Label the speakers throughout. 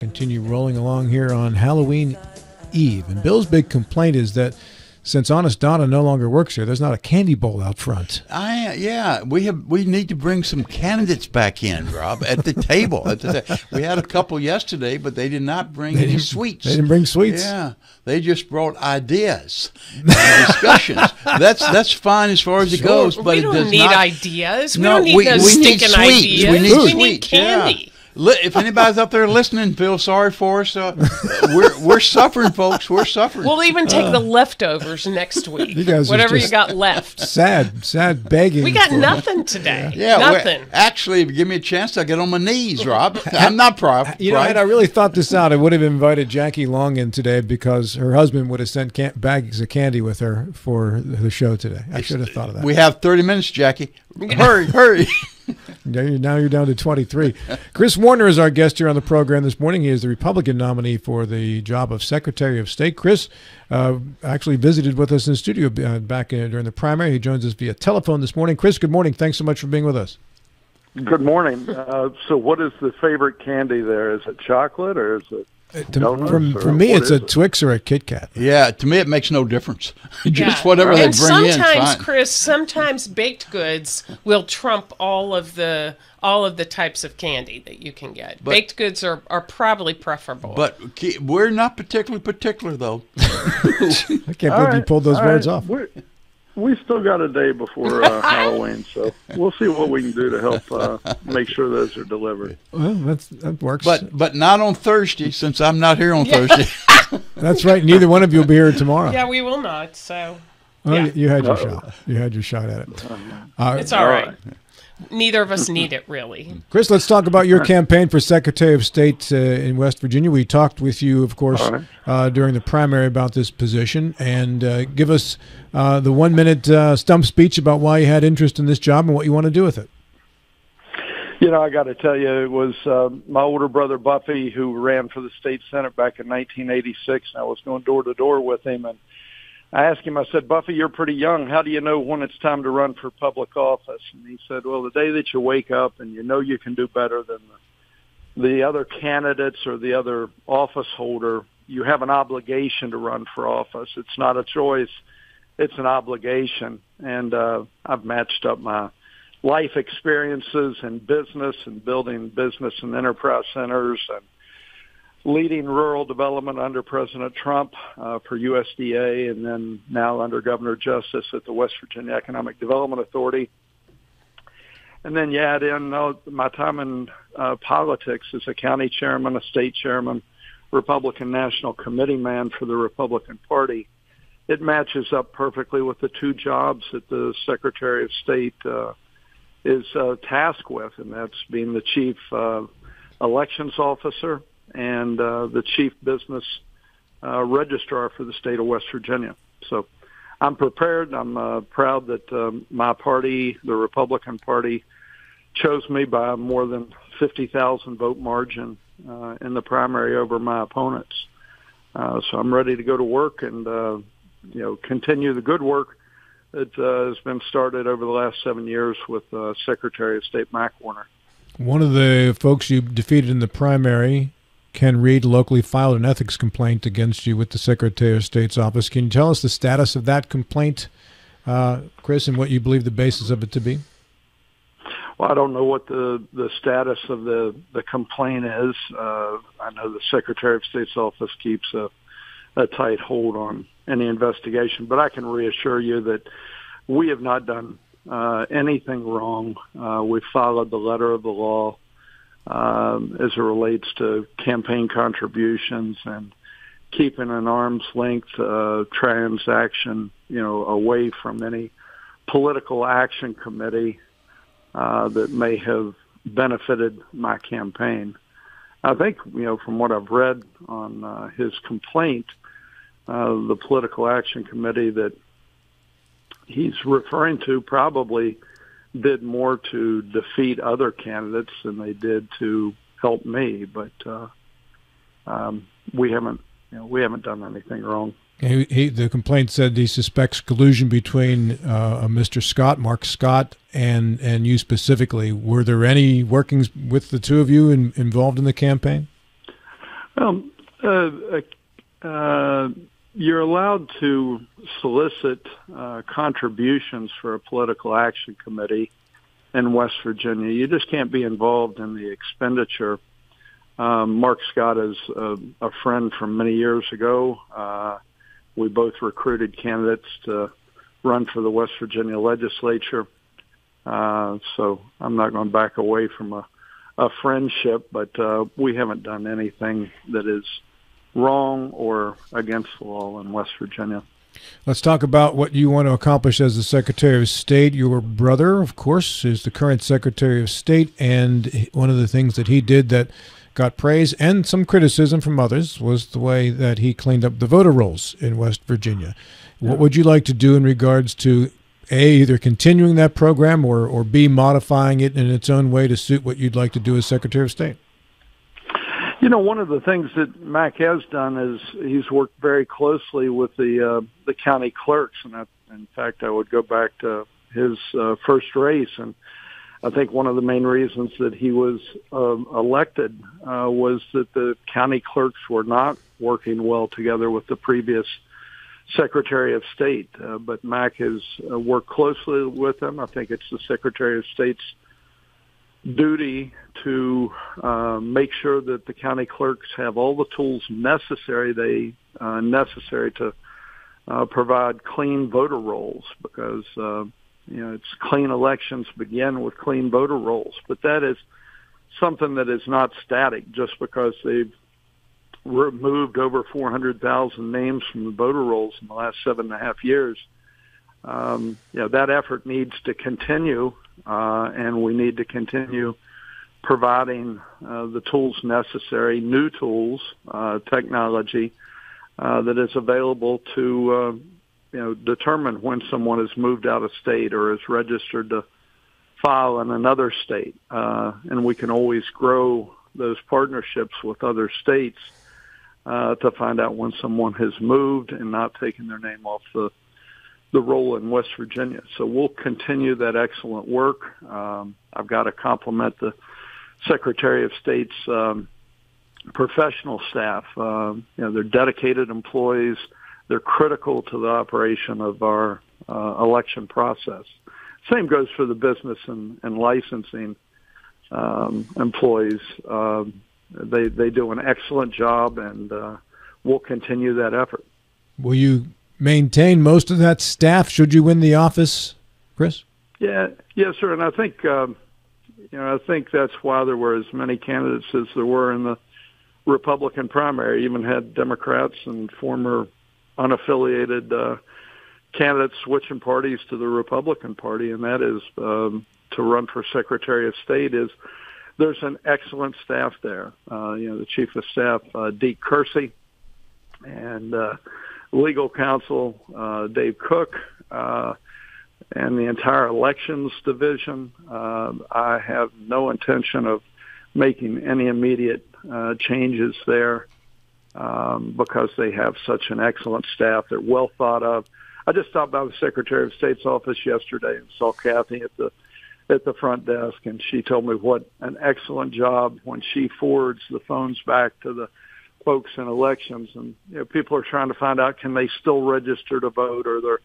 Speaker 1: Continue rolling along here on Halloween Eve. And Bill's big complaint is that since Honest Donna no longer works here, there's not a candy bowl out front.
Speaker 2: I yeah, we have we need to bring some candidates back in, Rob, at the table. At the, we had a couple yesterday, but they did not bring
Speaker 1: They
Speaker 2: any sweets.
Speaker 1: they didn't bring sweets?
Speaker 2: Yeah, they just brought ideas, and discussions. that's that's fine as far as it goes, but
Speaker 3: we
Speaker 2: it
Speaker 3: don't
Speaker 2: does
Speaker 3: need
Speaker 2: not,
Speaker 3: ideas. We
Speaker 2: no,
Speaker 3: don't need
Speaker 2: we,
Speaker 3: no
Speaker 2: we need sweets.
Speaker 3: ideas.
Speaker 2: We need
Speaker 3: we
Speaker 2: sweets.
Speaker 3: need candy.
Speaker 2: Yeah. Li- If anybody's up there listening, feel sorry for us. Uh, we're we're suffering, folks. We're suffering.
Speaker 3: We'll even take the leftovers next week.
Speaker 1: You guys are
Speaker 3: Whatever you
Speaker 1: just-
Speaker 3: got left.
Speaker 1: Sad, sad begging.
Speaker 3: We got
Speaker 1: for-
Speaker 3: nothing today.
Speaker 2: yeah, we-
Speaker 3: nothing.
Speaker 2: actually, if you give me a chance, I'll get on my knees, Rob. I'm not proud.
Speaker 1: You know, had I really thought this out, I would have invited Jackie Long in today because her husband would have sent can- bags of candy with her for the show today. I should have thought of that.
Speaker 2: We have 30 minutes, Jackie. Hurry, hurry.
Speaker 1: Now you're, now you're down to 23. Kris Warner is our guest here on the program this morning. He is the Republican nominee for the job of Secretary of State. Kris uh, actually visited with us in the studio uh, back uh, during the primary. He joins us via telephone this morning. Kris, good morning. Thanks so much for being with us.
Speaker 4: Good morning. Uh, so, what is the favorite candy there? Is it chocolate or is it?
Speaker 1: Uh, to,
Speaker 4: Donuts
Speaker 1: from, for me,
Speaker 4: what
Speaker 1: it's a
Speaker 4: it?
Speaker 1: Twix or a Kit Kat.
Speaker 2: Yeah, to me, it makes no difference. Just
Speaker 3: Yeah.
Speaker 2: whatever
Speaker 3: and
Speaker 2: they bring in.
Speaker 3: sometimes. Kris, sometimes baked goods will trump all of the all of the types of candy that you can get.
Speaker 2: But-
Speaker 3: baked goods are, are probably preferable.
Speaker 2: But we're not particularly particular, though.
Speaker 1: I can't
Speaker 4: All
Speaker 1: believe you pulled those
Speaker 4: all
Speaker 1: words
Speaker 4: right.
Speaker 1: off.
Speaker 4: We're, we still got a day before uh, Halloween, so we'll see what we can do to help uh, make sure those are delivered.
Speaker 1: Well, that's, that works.
Speaker 2: But but not on Thursday, since I'm not here on Thursday.
Speaker 1: that's right. Neither one of you will be here tomorrow.
Speaker 3: yeah, we will not. So
Speaker 1: Well,
Speaker 3: yeah.
Speaker 1: you- you had your
Speaker 4: Uh-oh.
Speaker 1: shot. You had your shot at it. Uh,
Speaker 3: it's all
Speaker 4: All
Speaker 3: right.
Speaker 4: Right.
Speaker 3: Neither of us need it really.
Speaker 1: Kris, let's talk about your campaign for Secretary of State uh, in West Virginia. We talked with you, of course,
Speaker 4: All right.
Speaker 1: uh, during the primary about this position, and uh, give us uh, the one-minute uh, stump speech about why you had interest in this job and what you want to do with it.
Speaker 4: You know, I got to tell you, it was uh, my older brother Buffy who ran for the state senate back in 1986. And I was going door to door with him, and I asked him. I said, "Buffy, you're pretty young. How do you know when it's time to run for public office?" And he said, "Well, the day that you wake up and you know you can do better than the, the other candidates or the other office holder, you have an obligation to run for office. It's not a choice; it's an obligation." And uh, I've matched up my life experiences and business and building business and enterprise centers and leading rural development under President Trump uh, for USDA and then now under Governor Justice at the West Virginia Economic Development Authority. And then you add in uh, my time in uh, politics as a county chairman, a state chairman, Republican National Committee man for the Republican Party. It matches up perfectly with the two jobs that the Secretary of State uh, is uh, tasked with, and that's being the chief uh, elections officer and uh, the chief business uh, registrar for the state of West Virginia. So I'm prepared. I'm uh, proud that um, my party, the Republican Party, chose me by more than 50,000 vote margin uh, in the primary over my opponents. Uh, so I'm ready to go to work and uh, you know continue the good work that uh, has been started over the last seven years with uh, Secretary of State Mac Warner.
Speaker 1: One of the folks you defeated in the primary, Ken Reed, locally filed an ethics complaint against you with the Secretary of State's office. Can you tell us the status of that complaint, uh, Kris, and what you believe the basis of it to be?
Speaker 4: Well, I don't know what the the status of the the complaint is. Uh, I know the Secretary of State's office keeps a a tight hold on any investigation, but I can reassure you that we have not done uh, anything wrong. Uh, we followed the letter of the law um, as it relates to campaign contributions and keeping an arm's length uh, transaction, you know, away from any political action committee uh, that may have benefited my campaign. I think, you know, from what I've read on uh, his complaint, uh, the political action committee that he's referring to probably did more to defeat other candidates than they did to help me. But uh, um, we haven't, you know, we haven't done anything wrong.
Speaker 1: He, he, the complaint said he suspects collusion between uh, a Mr. Scott, Mark Scott, and and you specifically. Were there any workings with the two of you in, involved in the campaign?
Speaker 4: Um, uh, uh, you're allowed to solicit uh, contributions for a political action committee in West Virginia. You just can't be involved in the expenditure. Um, Mark Scott is a, a friend from many years ago. Uh, we both recruited candidates to run for the West Virginia legislature. Uh, so I'm not going to back away from a, a friendship, but uh, we haven't done anything that is wrong or against the law in West Virginia.
Speaker 1: Let's talk about what you want to accomplish as the Secretary of State. Your brother, of course, is the current Secretary of State, and one of the things that he did that got praise and some criticism from others was the way that he cleaned up the voter rolls in West Virginia. What would you like to do in regards to a either continuing that program or or b modifying it in its own way to suit what you'd like to do as Secretary of State?
Speaker 4: You know, one of the things that Mac has done is he's worked very closely with the uh, the county clerks, and I, in fact, I would go back to his uh, first race, and I think one of the main reasons that he was uh, elected uh, was that the county clerks were not working well together with the previous Secretary of State. Uh, but Mac has uh, worked closely with them. I think it's the Secretary of State's duty to uh, make sure that the county clerks have all the tools necessary they uh, necessary to uh, provide clean voter rolls because uh, you know it's clean elections begin with clean voter rolls, but that is something that is not static just because they've removed over 400,000 names from the voter rolls in the last seven and a half years. Um, you know that effort needs to continue uh, and we need to continue providing uh, the tools necessary, new tools, uh, technology uh, that is available to uh, you know determine when someone has moved out of state or is registered to file in another state, uh, and we can always grow those partnerships with other states to find out when someone has moved and not taken their name off the the roll in West Virginia. So we'll continue that excellent work. Um, I've got to compliment the Secretary of State's um, professional staff. Um, you know, they're dedicated employees. They're critical to the operation of our uh, election process. Same goes for the business and, and licensing um, employees. Um, they they do an excellent job, and uh, we'll continue that effort.
Speaker 1: Will you maintain most of that staff should you win the office, Kris?
Speaker 4: Yeah, yes, sir. And I think um, you know I think that's why there were as many candidates as there were in the Republican primary. Even had Democrats and former unaffiliated uh, candidates switching parties to the Republican Party, and that is um, to run for Secretary of State. Is there's an excellent staff there. Uh, you know, the Chief of Staff, uh, Deak Kersey, and uh, legal counsel uh, Dave Cook uh, and the entire elections division. Uh, I have no intention of making any immediate uh, changes there um, because they have such an excellent staff. They're well thought of. I just stopped by the Secretary of State's office yesterday and saw Kathy at the at the front desk, and she told me what an excellent job when she forwards the phones back to the folks in elections, and you know, people are trying to find out can they still register to vote, or they're,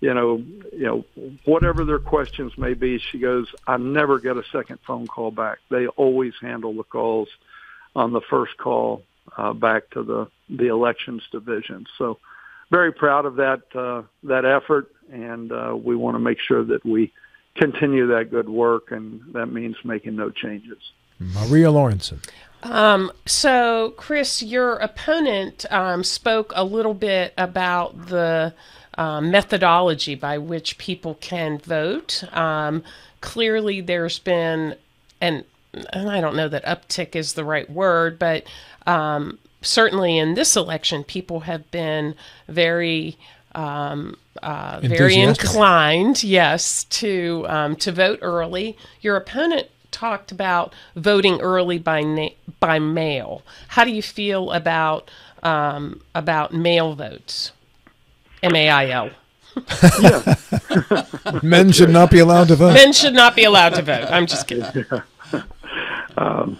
Speaker 4: you know, you know, whatever their questions may be. She goes, I never get a second phone call back. They always handle the calls on the first call uh, back to the the elections division. So, very proud of that uh, that effort, and uh, we want to make sure that we continue that good work, and that means making no changes.
Speaker 1: Maria Lorentzen.
Speaker 3: Um, so, Kris, your opponent um, spoke a little bit about the um, methodology by which people can vote. Um, clearly, there's been an and I don't know that uptick is the right word, but um, certainly in this election, people have been very um, uh, very inclined, yes, to um, to vote early. Your opponent talked about voting early by na- by mail. How do you feel about um, about mail votes? M A I L.
Speaker 1: Yeah. Men should not be allowed to vote.
Speaker 3: Men should not be allowed to vote. I'm just kidding.
Speaker 4: um,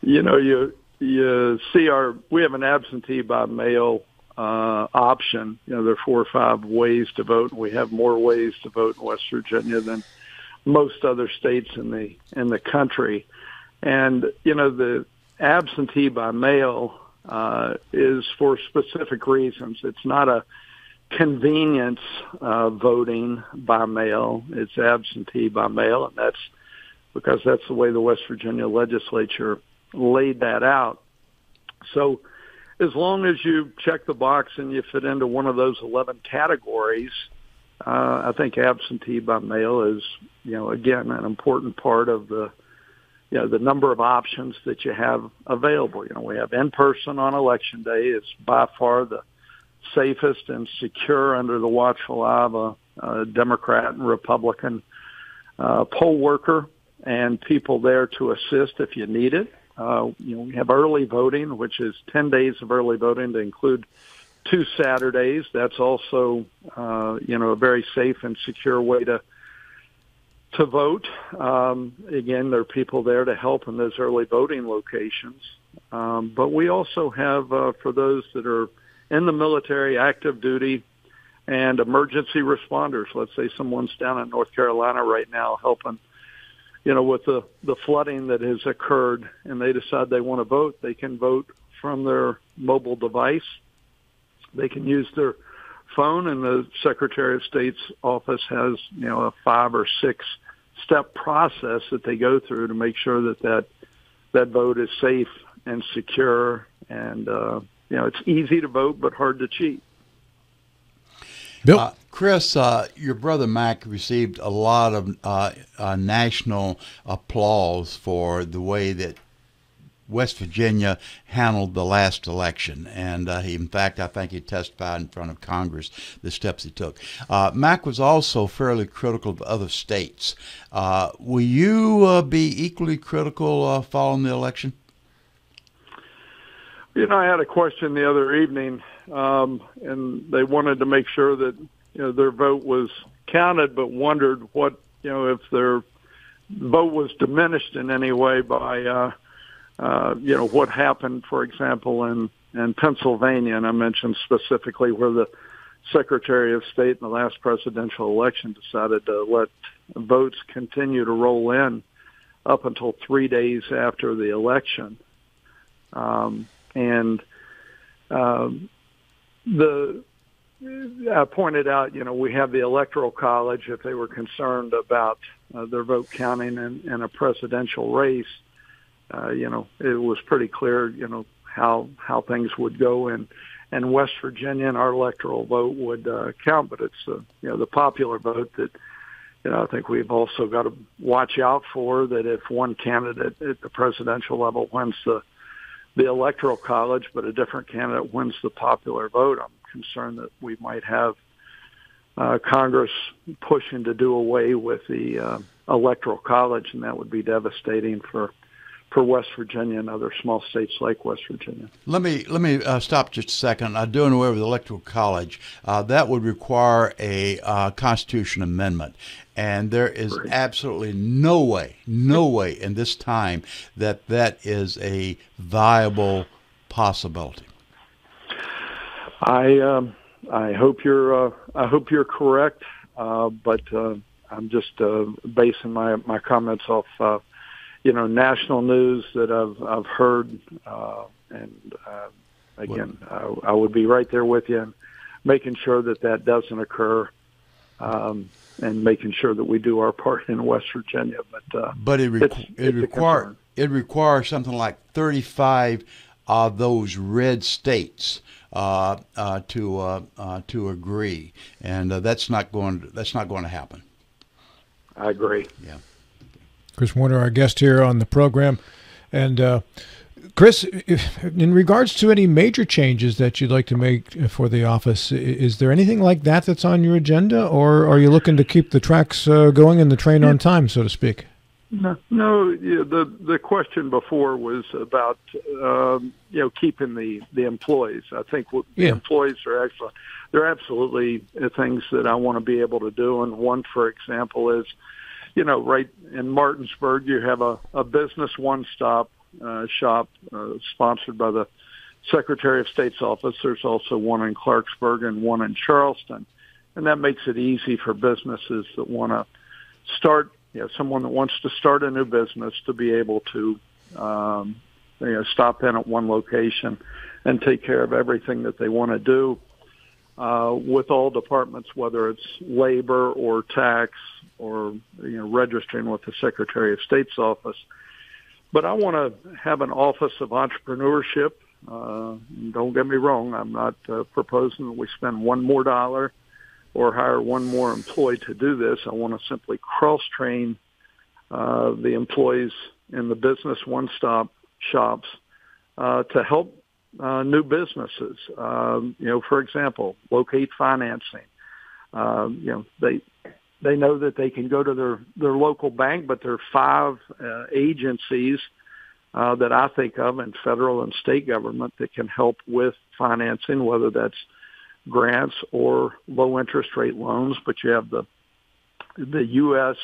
Speaker 4: you know, you you see our we have an absentee by mail uh, option. You know, there are four or five ways to vote, and we have more ways to vote in West Virginia than most other states in the in the country. And you know, the absentee by mail uh, is for specific reasons. It's not a convenience uh, voting by mail. It's absentee by mail, and that's because that's the way the West Virginia legislature laid that out. So as long as you check the box and you fit into one of those 11 categories, I think absentee by mail is, you know, again, an important part of the, you know, the number of options that you have available. You know, we have in person on election day. It's by far the safest and secure under the watchful eye of a, a Democrat and Republican uh, poll worker and people there to assist if you need it. Uh, you know, we have early voting, which is 10 days of early voting to include two Saturdays. That's also, uh, you know, a very safe and secure way to to vote. Um, again, there are people there to help in those early voting locations. Um, but we also have, uh, for those that are in the military, active duty, and emergency responders. Let's say someone's down in North Carolina right now helping you know, with the, the flooding that has occurred and they decide they want to vote, they can vote from their mobile device. They can use their phone and the Secretary of State's office has, you know, a five or six step process that they go through to make sure that that, that vote is safe and secure and, uh, you know, it's easy to vote but hard to cheat.
Speaker 2: Bill? Uh, Kris, uh, your brother Mac received a lot of uh, uh, national applause for the way that West Virginia handled the last election. And uh, he, in fact, I think he testified in front of Congress the steps he took. Uh, Mac was also fairly critical of other states. will you be equally critical following the election?
Speaker 4: You know, I had a question the other evening um, and they wanted to make sure that you know their vote was counted, but wondered what you know if their vote was diminished in any way by uh, you know what happened, for example, in in Pennsylvania, and I mentioned specifically where the Secretary of State in the last presidential election decided to let votes continue to roll in up until three days after the election. Um, and um, the I pointed out, you know, we have the electoral college. If they were concerned about uh, their vote counting in, in a presidential race, uh, you know, it was pretty clear, you know, how how things would go in and West Virginia and our electoral vote would uh, count. But it's uh, you know the popular vote that you know I think we've also got to watch out for that if one candidate at the presidential level wins the the electoral college, but a different candidate wins the popular vote. I'm concerned that we might have uh, Congress pushing to do away with the uh, electoral college, and that would be devastating for for West Virginia and other small states like West Virginia.
Speaker 2: Let me let me uh, stop just a second. I doing away with the electoral college. Uh, that would require a uh, constitution amendment, and there is right. absolutely no way, no way in this time that that is a viable possibility.
Speaker 4: I um, I hope you're uh, I hope you're correct, uh, but uh, I'm just uh, basing my my comments off uh, you know national news that I've I've heard, uh, and uh, again I, I would be right there with you, and making sure that that doesn't occur. Um, and making sure that we do our part in West Virginia, but uh,
Speaker 2: but it, requ- it requires it requires something like 35 of those red states uh, uh, to uh, uh to agree, and uh, that's not going to, that's not going to happen.
Speaker 4: I agree.
Speaker 2: Yeah.
Speaker 1: Kris Warner, our guest here on the program, and uh, Kris, in regards to any major changes that you'd like to make for the office, is there anything like that that's on your agenda, or are you looking to keep the tracks uh, going and the train on time, so to speak?
Speaker 4: No, no. Yeah, the the question before was about um, you know keeping the the employees. I think what the employees are excellent. They're absolutely things that I want to be able to do. And one, for example, is you know right in Martinsburg you have a, a business one stop uh, shop uh, sponsored by the Secretary of State's office. There's also one in Clarksburg and one in Charleston, and that makes it easy for businesses that want to start. You know, someone that wants to start a new business to be able to, um, you know, stop in at one location and take care of everything that they want to do uh, with all departments, whether it's labor or tax or you know registering with the Secretary of State's office. But I want to have an office of entrepreneurship. Uh, don't get me wrong; I'm not uh, proposing that we spend one more dollar or hire one more employee to do this. I want to simply cross train uh, the employees in the business one-stop shops uh, to help uh, new businesses. Um, you know, for example, locate financing. Um, you know, they they know that they can go to their their local bank, but there are five uh, agencies uh, that I think of in federal and state government that can help with financing, whether that's grants or low interest rate loans. But you have the the U.S.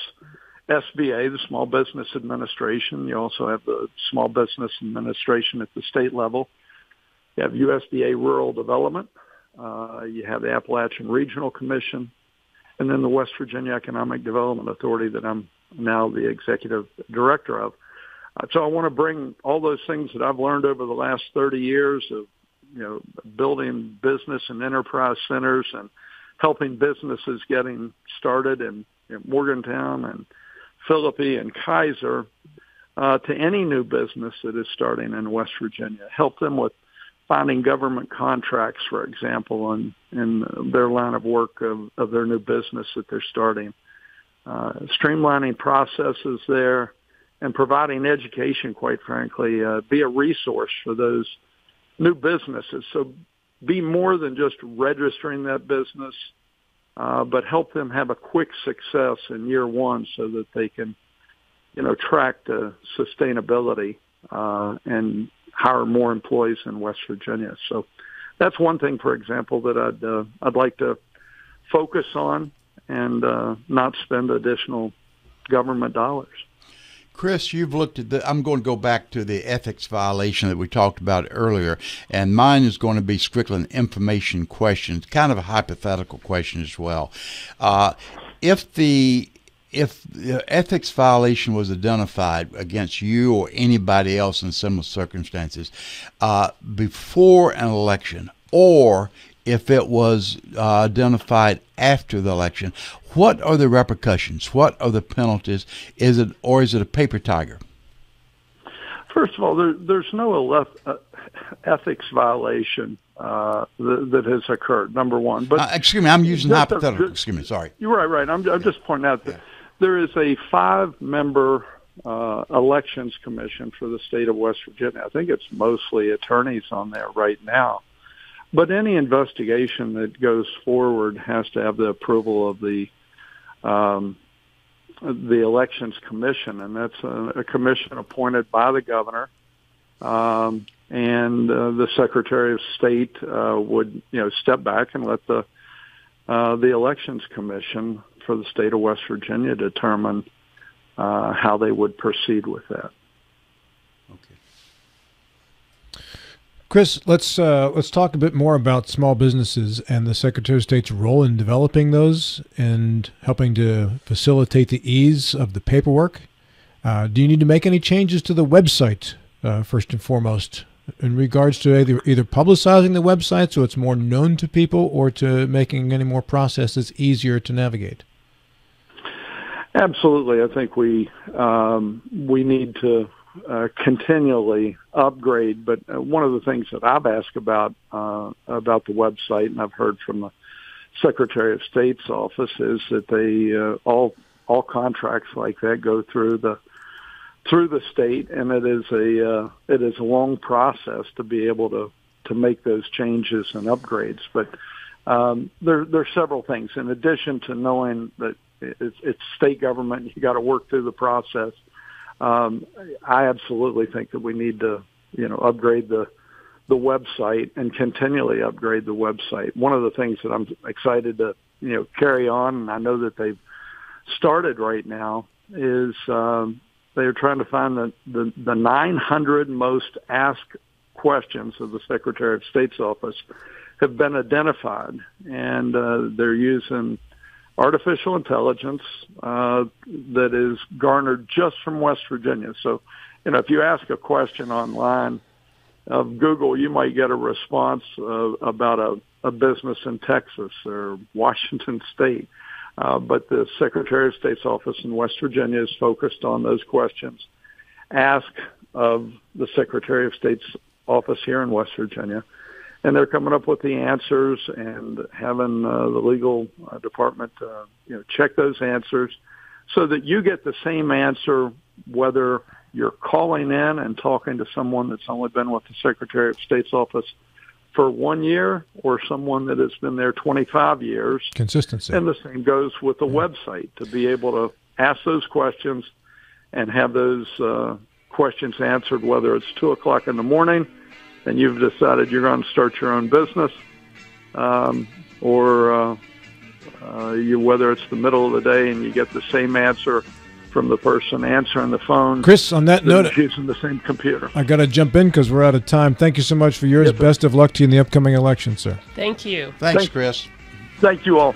Speaker 4: SBA, the Small Business Administration. You also have the Small Business Administration at the state level. You have USDA Rural Development. Uh, you have the Appalachian Regional Commission, and then the West Virginia Economic Development Authority that I'm now the executive director of. Uh, so I want to bring all those things that I've learned over the last 30 years of, you know, building business and enterprise centers and helping businesses getting started in, in Morgantown and Philippi and Keyser uh, to any new business that is starting in West Virginia. Help them with finding government contracts, for example, in, in their line of work of, of their new business that they're starting. Uh, streamlining processes there and providing education, quite frankly, uh, be a resource for those new businesses. So be more than just registering that business, uh, but help them have a quick success in year one so that they can, you know, track the sustainability uh, and hire more employees in West Virginia. So that's one thing, for example, that I'd uh, I'd like to focus on and uh, not spend additional government dollars.
Speaker 2: Kris, you've looked at the. I'm going to go back to the ethics violation that we talked about earlier, and mine is going to be strictly an information question, kind of a hypothetical question as well. Uh, if the if the ethics violation was identified against you or anybody else in similar circumstances uh, before an election, or if it was uh, identified after the election, what are the repercussions? What are the penalties? Is it or is it a paper tiger?
Speaker 4: First of all, there, there's no uh, ethics violation uh, that, that, has occurred. Number one, but
Speaker 2: uh, excuse me, I'm using hypothetical. A, excuse me, sorry.
Speaker 4: You're right, right. I'm, I'm just pointing out that yeah. There is a five-member uh, elections commission for the state of West Virginia. I think it's mostly attorneys on there right now. But any investigation that goes forward has to have the approval of the um, the elections commission, and that's a, a commission appointed by the governor. Um, and uh, the Secretary of State uh, would, you know, step back and let the uh, the elections commission for the state of West Virginia to determine uh, how they would proceed with that.
Speaker 1: Okay. Kris, let's uh, let's talk a bit more about small businesses and the Secretary of State's role in developing those and helping to facilitate the ease of the paperwork. Uh, do you need to make any changes to the website uh, first and foremost in regards to either either publicizing the website so it's more known to people or to making any more processes easier to navigate?
Speaker 4: Absolutely, I think we um, we need to uh, continually upgrade. But uh, one of the things that I've asked about uh, about the website, and I've heard from the Secretary of State's office, is that they uh, all all contracts like that go through the through the state, and it is a uh, it is a long process to be able to to make those changes and upgrades. But um, there there are several things in addition to knowing that it's, it's state government. You got to work through the process um, I absolutely think that we need to, you know, upgrade the the website and continually upgrade the website. One of the things that I'm excited to, you know, carry on, and I know that they've started right now, is um, they are trying to find the, the, the 900 most asked questions of the Secretary of State's office have been identified, and uh, they're using artificial intelligence uh, that is garnered just from West Virginia. So, you know, if you ask a question online of Google, you might get a response uh, about a, a business in Texas or Washington State. Uh, but the Secretary of State's office in West Virginia is focused on those questions asked of the Secretary of State's office here in West Virginia and they're coming up with the answers and having uh, the legal uh, department uh, you know check those answers so that you get the same answer whether you're calling in and talking to someone that's only been with the Secretary of State's office for one year or someone that has been there 25 years.
Speaker 1: Consistency.
Speaker 4: And the same goes with the yeah. website to be able to ask those questions and have those uh, questions answered, whether it's 2 o'clock in the morning and you've decided you're going to start your own business, um, or uh, uh, you, whether it's the middle of the day and you get the same answer from the person answering the phone.
Speaker 1: Kris, on that note,
Speaker 4: using the same computer.
Speaker 1: I got to jump in because we're out of time. Thank you so much for yours. Best of luck to you in the upcoming election, sir.
Speaker 3: Thank you.
Speaker 2: Thanks, Thank, Kris.
Speaker 4: Thank you all.